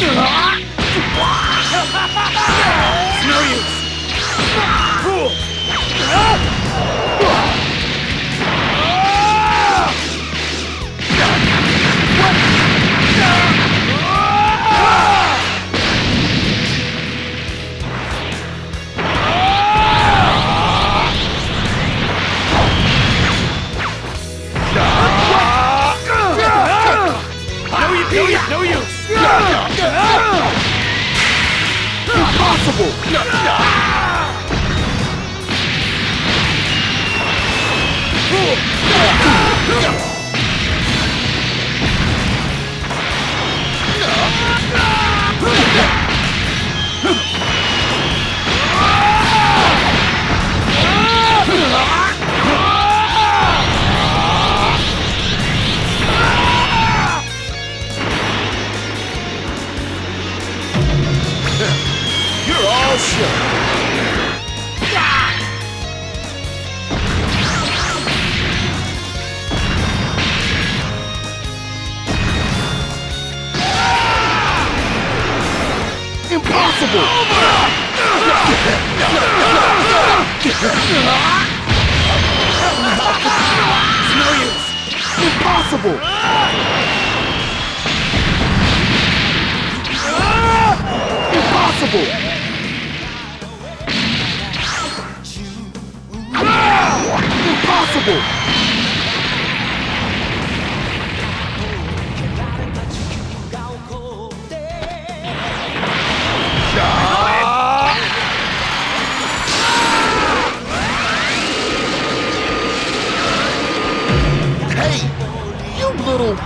No use. Use, no use, no use. Impossible! Shook. Impossible! No use. Impossible! Impossible! Possible. Hey, you little...